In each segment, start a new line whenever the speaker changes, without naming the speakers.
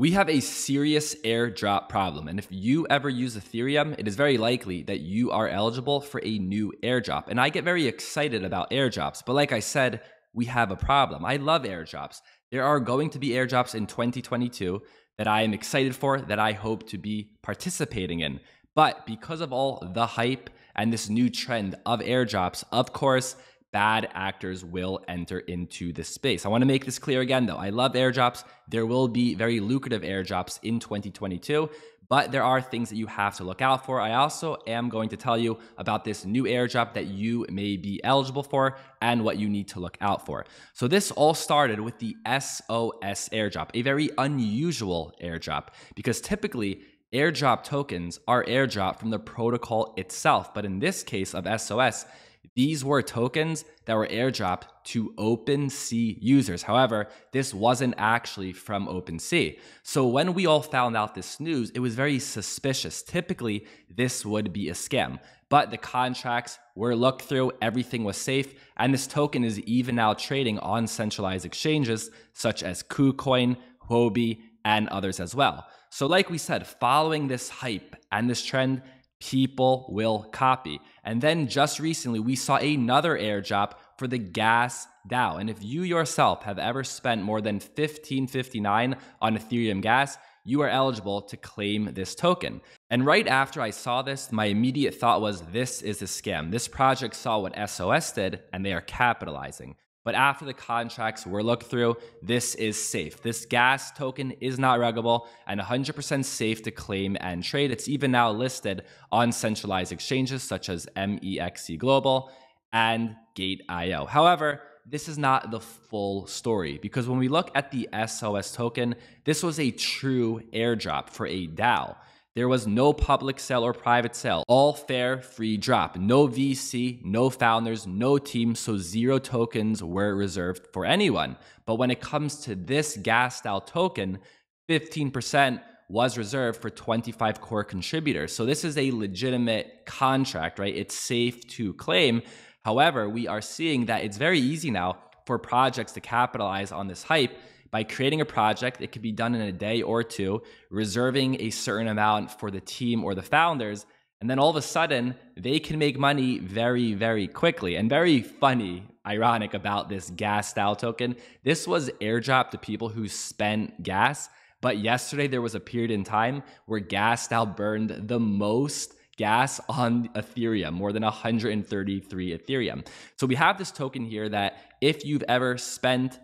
We have a serious airdrop problem. And if you ever use Ethereum, it is very likely that you are eligible for a new airdrop. And I get very excited about airdrops. But like I said, we have a problem. I love airdrops. There are going to be airdrops in 2022 that I am excited for, that I hope to be participating in. But because of all the hype and this new trend of airdrops, of course, bad actors will enter into this space. I want to make this clear again, though. I love airdrops. There will be very lucrative airdrops in 2022, but there are things that you have to look out for. I also am going to tell you about this new airdrop that you may be eligible for and what you need to look out for. So, this all started with the SOS airdrop, a very unusual airdrop because typically airdrop tokens are airdrop from the protocol itself. But in this case of SOS, these were tokens that were airdropped to OpenSea users. However, this wasn't actually from OpenSea. So when we all found out this news, it was very suspicious. Typically, this would be a scam. But the contracts were looked through, everything was safe, and this token is even now trading on centralized exchanges such as KuCoin, Huobi, and others as well. So, like we said, following this hype and this trend, people will copy. And then just recently, we saw another airdrop for the gas DAO. And if you yourself have ever spent more than 1559 on Ethereum gas, you are eligible to claim this token. And right after I saw this, my immediate thought was this is a scam. This project saw what SOS did and they are capitalizing. But after the contracts were looked through, this is safe. This gas token is not ruggable and 100% safe to claim and trade. It's even now listed on centralized exchanges such as MEXC Global and Gate.io. However, this is not the full story because when we look at the SOS token, this was a true airdrop for a DAO. There was no public sale or private sale. All fair, free drop. No VC, no founders, no team, so zero tokens were reserved for anyone. But when it comes to this gas DAO token, 15% was reserved for 25 core contributors. So this is a legitimate contract, right? It's safe to claim. However, we are seeing that it's very easy now for projects to capitalize on this hype by creating a project. It could be done in a day or two, reserving a certain amount for the team or the founders. And then all of a sudden, they can make money very, very quickly. And very funny, ironic about this gas DAO token. This was airdropped to people who spent gas. But yesterday, there was a period in time where gas DAO burned the most gas on Ethereum, more than 133 Ethereum. So we have this token here that if you've ever spent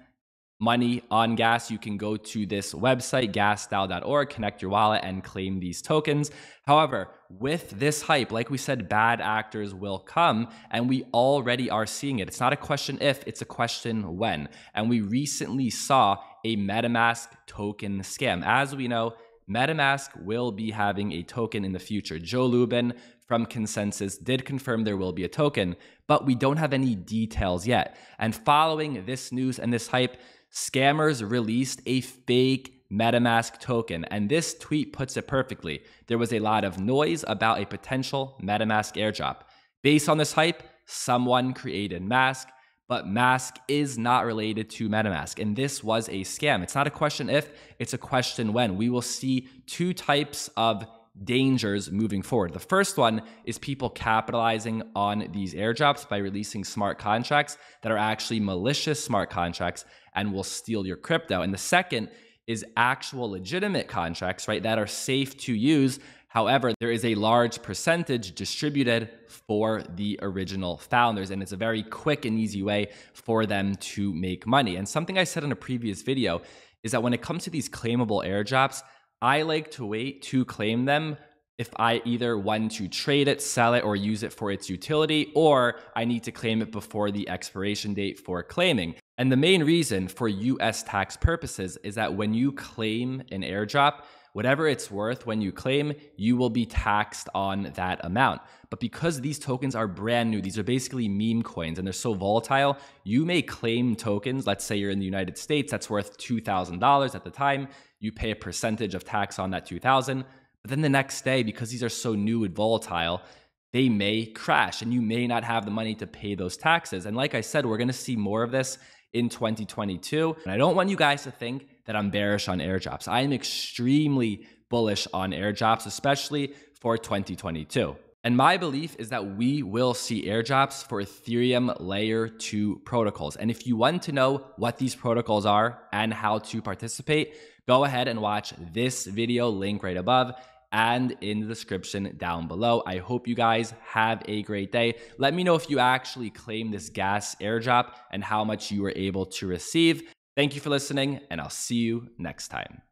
money on gas, you can go to this website, gasdao.org, connect your wallet, and claim these tokens. However, with this hype, like we said, bad actors will come, and we already are seeing it. It's not a question if, it's a question when. And we recently saw a MetaMask token scam. As we know, MetaMask will be having a token in the future. Joe Lubin from ConsenSys did confirm there will be a token, but we don't have any details yet. And following this news and this hype, scammers released a fake MetaMask token. And this tweet puts it perfectly. There was a lot of noise about a potential MetaMask airdrop. Based on this hype, someone created Mask, but Mask is not related to MetaMask. And this was a scam. It's not a question if, it's a question when. We will see two types of dangers moving forward. The first one is people capitalizing on these airdrops by releasing smart contracts that are actually malicious smart contracts and will steal your crypto. And the second is actual legitimate contracts, right, that are safe to use. However, there is a large percentage distributed for the original founders, and it's a very quick and easy way for them to make money. And something I said in a previous video is that when it comes to these claimable airdrops, I like to wait to claim them if I either want to trade it, sell it, or use it for its utility, or I need to claim it before the expiration date for claiming. And the main reason for US tax purposes is that when you claim an airdrop, whatever it's worth when you claim, you will be taxed on that amount. But because these tokens are brand new, these are basically meme coins and they're so volatile, you may claim tokens. Let's say you're in the United States, that's worth $2,000 at the time. You pay a percentage of tax on that 2000 But then the next day, because these are so new and volatile, they may crash and you may not have the money to pay those taxes. And like I said, we're gonna see more of this in 2022. And I don't want you guys to think that I'm bearish on airdrops. I am extremely bullish on airdrops, especially for 2022. And my belief is that we will see airdrops for Ethereum layer 2 protocols. And if you want to know what these protocols are and how to participate, go ahead and watch this video link right above and in the description down below. I hope you guys have a great day. Let me know if you actually claim this gas airdrop and how much you were able to receive. Thank you for listening, and I'll see you next time.